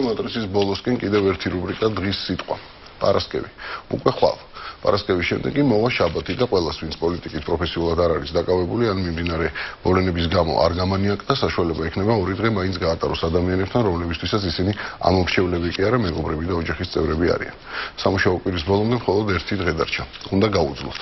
და მატრიცის ბოლოსკენ კიდევ ერთი რუბრიკა დღის სიტყვა. პარასკევი. უკვე ხვალ. პარასკევის შემდეგ კი მოვა შაბათი და ყოველას ვინც პოლიტიკით პროფესიულად არ არის დაკავებული ან მიმდინარე მოვლენების გამო არ გამანიაკდა საშუალება ექნება ორი დღე მაინც გაატაროს ადამიანებთან რომლებისთვისაც ისინი ამომრჩევლები კი არა მეგობრები და ოჯახის წევრები არიან სამუშაო კვირის ბოლომდე მხოლოდ ერთი დღე დარჩა უნდა გაუძლოთ